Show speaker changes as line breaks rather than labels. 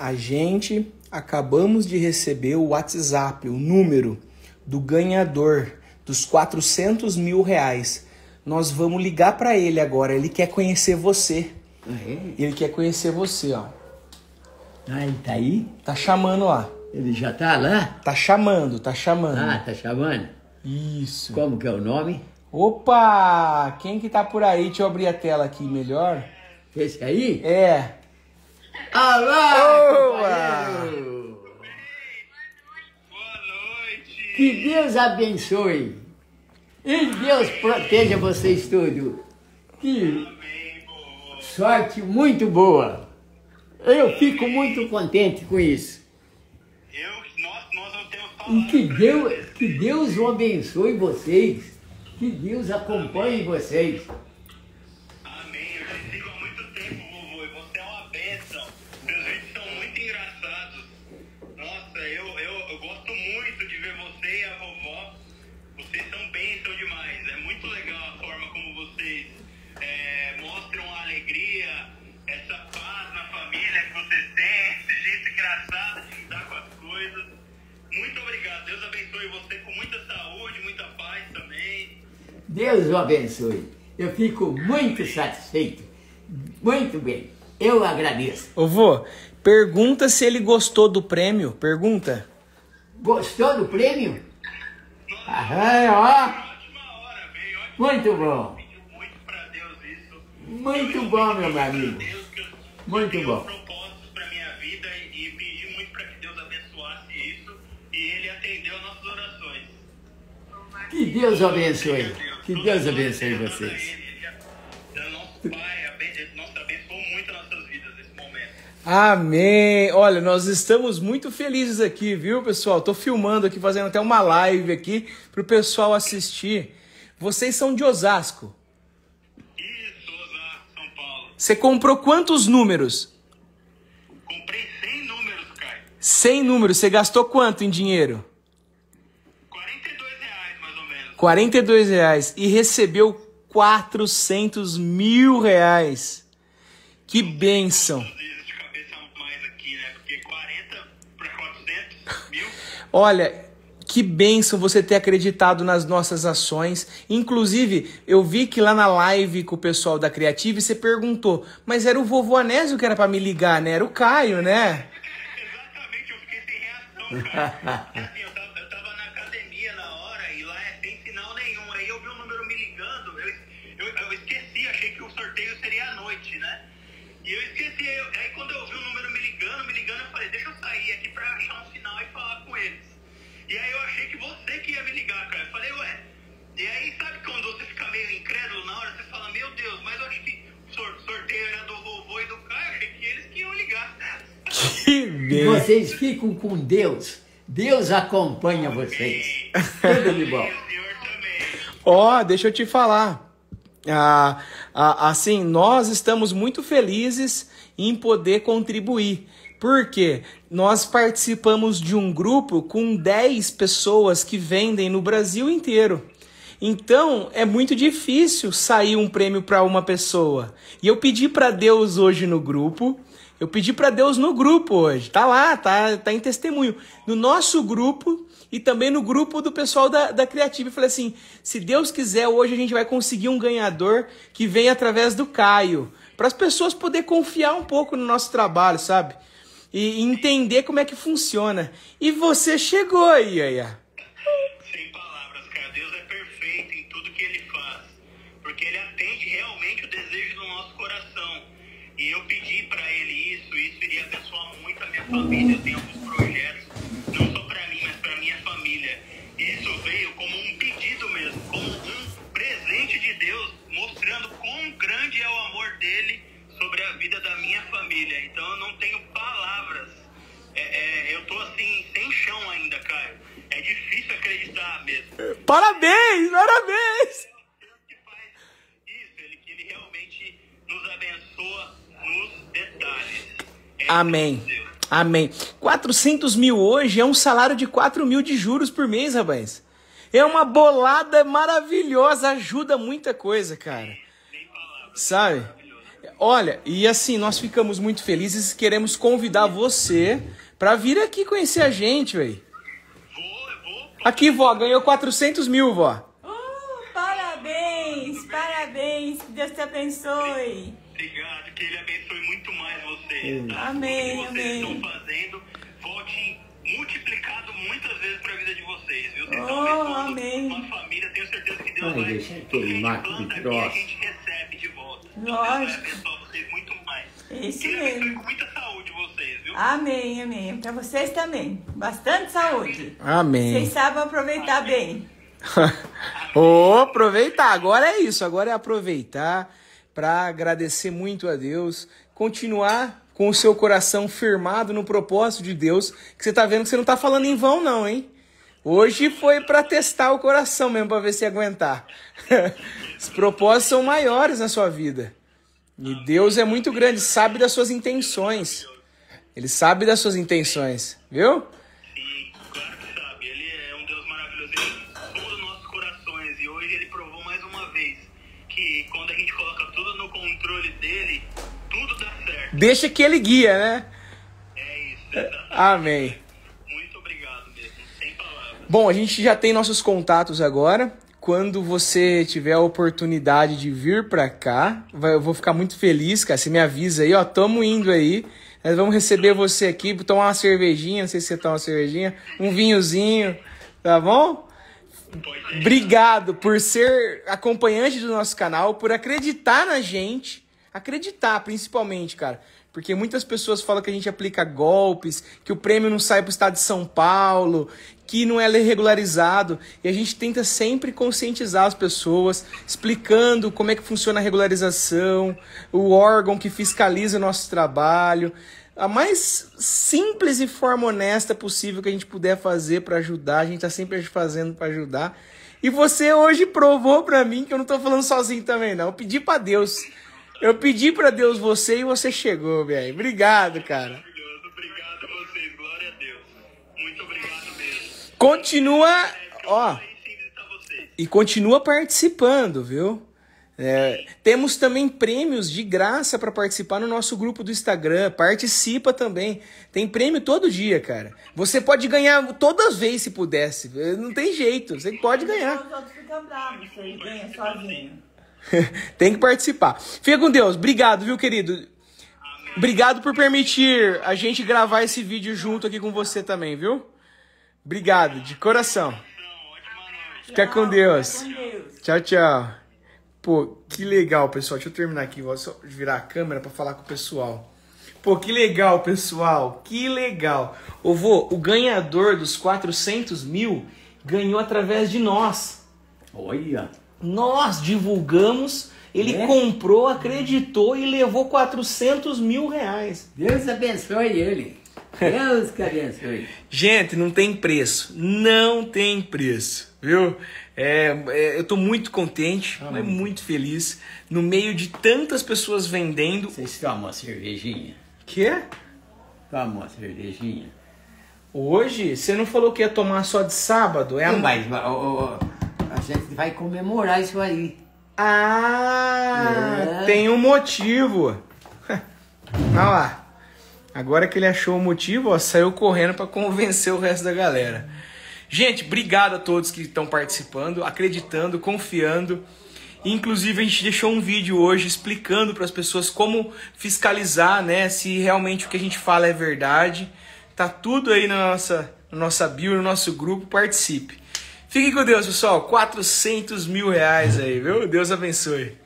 A gente acabamos de receber o WhatsApp, o número do ganhador dos 400 mil reais. Nós vamos ligar para ele agora. Ele quer conhecer você.
É?
Ele quer conhecer você, ó.
Ah, ele tá aí?
Tá chamando lá.
Ele já tá lá?
Tá chamando, tá chamando.
Ah, tá chamando?
Isso.
Como que é o nome?
Opa! Quem que tá por aí? Deixa eu abrir a tela aqui melhor.
Esse aí?
É.
Alô!
Boa!
companheiro! Que Deus abençoe. E Deus proteja vocês todos. Que sorte muito boa. Eu fico muito contente com isso.
Eu, nós, nós não temos
E que Deus, que Deus o abençoe vocês. Que Deus acompanhe vocês.
Deus
o abençoe. Eu fico muito satisfeito. Muito bem. Eu agradeço.
Ô vô, pergunta se ele gostou do prêmio. Pergunta.
Gostou do prêmio? Ah,
ótima
ó. Muito bom.
muito
bom, meu amigo. Muito bom.
que Deus
abençoe. Que Deus abençoe vocês.
Ele, ele o nosso Pai, aben- nossa, abençoou muito nossas vidas nesse momento.
Amém. Olha, nós estamos muito felizes aqui, viu, pessoal? Tô filmando aqui, fazendo até uma live aqui pro pessoal assistir. Vocês são de Osasco.
Isso, Osasco, São Paulo.
Você comprou quantos números?
Comprei 100 números, Caio.
100 números. Você gastou quanto em dinheiro?
42 reais, mais ou menos.
42 reais. E recebeu 400 mil reais. Que bênção.
Às vezes de cabeça a mais aqui? Porque 40 para 400 mil.
Olha, que bênção você ter acreditado nas nossas ações. Inclusive, eu vi que lá na live com o pessoal da Creative você perguntou, mas era o vovô Anésio que era pra me ligar, né? Era o Caio, né?
Exatamente, eu fiquei sem reação, cara.
Vocês ficam com Deus. Deus acompanha vocês. Tudo de bom.
Ó, deixa eu te falar. Ah, ah, assim, nós estamos muito felizes em poder contribuir. Porque nós participamos de um grupo com 10 pessoas que vendem no Brasil inteiro. Então, é muito difícil sair um prêmio para uma pessoa. E eu pedi para Deus hoje no grupo, eu pedi para Deus no grupo hoje. Tá lá, tá, tá em testemunho. No nosso grupo e também no grupo do pessoal da, da Criativa. Eu falei assim: se Deus quiser, hoje a gente vai conseguir um ganhador que vem através do Caio. Para as pessoas poderem confiar um pouco no nosso trabalho, sabe? E entender como é que funciona. E você chegou aí.
Sem palavras, cara. Deus é perfeito em tudo que ele faz. Porque ele atende realmente o desejo do nosso coração. E eu pedi pra ele isso, isso iria abençoar muito a minha família. Eu tenho alguns projetos, não só pra mim, mas pra minha família. E isso veio como um pedido mesmo, como um presente de Deus, mostrando quão grande é o amor dele sobre a vida da minha família. Então eu não tenho palavras. É, é, eu tô assim, sem chão ainda, Caio. É difícil acreditar mesmo.
Parabéns, parabéns!
Deus que faz isso, ele, que ele realmente nos abençoa nos detalhes.
Amém. Amém. 400 mil hoje é um salário de 4 mil de juros por mês, rapaz. É uma bolada maravilhosa, ajuda muita coisa, cara. Sabe? Olha, e assim, nós ficamos muito felizes e queremos convidar você pra vir aqui conhecer a gente, velho. Aqui, vó, ganhou 400 mil, vó.
Uh, parabéns, parabéns. Que Deus te abençoe.
Obrigado, que ele abençoe muito mais vocês. Tá?
Amém,
O que vocês
amém.
estão fazendo, volte multiplicado muitas vezes para a vida de vocês, viu? Vocês
Oh,
estão abençoando
amém.
uma família, tenho certeza que Deus
Ai,
vai.
deixa
a gente planta
de
aqui, a gente recebe de volta. Então,
Lógico.
Deus vai abençoar vocês muito mais.
Isso
que ele abençoe
mesmo.
com muita saúde vocês, viu?
Amém, amém. Pra vocês também. Bastante saúde.
Amém.
Vocês sabem aproveitar bem.
Ô, aproveitar. Agora é isso. Agora é aproveitar para agradecer muito a Deus, continuar com o seu coração firmado no propósito de Deus, que você tá vendo que você não tá falando em vão não, hein? Hoje foi para testar o coração mesmo, para ver se aguentar. Os propósitos são maiores na sua vida. E Deus é muito grande, sabe das suas intenções. Ele sabe das suas intenções, viu?
Sim, claro que sabe. Ele é um Deus maravilhoso. Ele sonda nossos corações. E hoje ele provou mais uma vez que quando a gente coloca tudo no controle dele, tudo dá certo.
Deixa que ele guia, né?
É isso, exatamente.
Amém.
Muito obrigado mesmo. Sem palavras.
Bom, a gente já tem nossos contatos agora. Quando você tiver a oportunidade de vir pra cá, eu vou ficar muito feliz, cara. Você me avisa aí, ó, tamo indo aí. Nós vamos receber você aqui, tomar uma cervejinha, não sei se você toma uma cervejinha, um vinhozinho, tá bom?
Ser.
Obrigado por ser acompanhante do nosso canal, por acreditar na gente. Acreditar, principalmente, cara. Porque muitas pessoas falam que a gente aplica golpes, que o prêmio não sai pro estado de São Paulo, que não é regularizado. E a gente tenta sempre conscientizar as pessoas, explicando como é que funciona a regularização, o órgão que fiscaliza o nosso trabalho. A mais simples e forma honesta possível que a gente puder fazer para ajudar, a gente tá sempre fazendo para ajudar. E você hoje provou para mim que eu não tô falando sozinho também, não. Eu pedi para Deus. Eu pedi para Deus você e você chegou, velho. Obrigado, cara.
Maravilhoso. Obrigado a vocês. Glória a Deus. Muito obrigado mesmo.
Continua, ó, e continua participando, viu? É, temos também prêmios de graça para participar no nosso grupo do Instagram. Participa também. Tem prêmio todo dia, cara. Você pode ganhar todas as vezes se pudesse. Não tem jeito. Você pode ganhar.
Os outros ficam bravos ele ganha sozinho.
Tem que participar. Fica com Deus. Obrigado, viu, querido? Obrigado por permitir a gente gravar esse vídeo junto aqui com você também, viu? Obrigado, de coração. Fica com Deus. Tchau, tchau. Pô, que legal, pessoal. Deixa eu terminar aqui, vou só virar a câmera pra falar com o pessoal. Pô, que legal, pessoal. Que legal. Ô, vô, o ganhador dos 400 mil ganhou através de nós.
Olha.
Nós divulgamos, ele
É?
comprou, acreditou e levou 400 mil reais.
Deus abençoe ele. Deus que abençoe.
Gente, não tem preço. Não tem preço, viu? É, é, eu tô muito contente,
Ah,
mas muito. feliz. No meio de tantas pessoas vendendo.
Vocês tomam uma cervejinha?
Quê?
Toma uma cervejinha.
Hoje, você não falou que ia tomar só de sábado? É a...
Não, mas ó, ó, ó, a gente vai comemorar isso aí.
Ah,
É.
tem um motivo. Olha lá. Agora que ele achou o motivo, ó, saiu correndo para convencer o resto da galera. Gente, obrigado a todos que estão participando, acreditando, confiando. Inclusive a gente deixou um vídeo hoje explicando para as pessoas como fiscalizar, né, se realmente o que a gente fala é verdade. Tá tudo aí na nossa, na nossa bio, no nosso grupo, participe. Fiquem com Deus, pessoal. 400 mil reais aí, viu? Deus abençoe.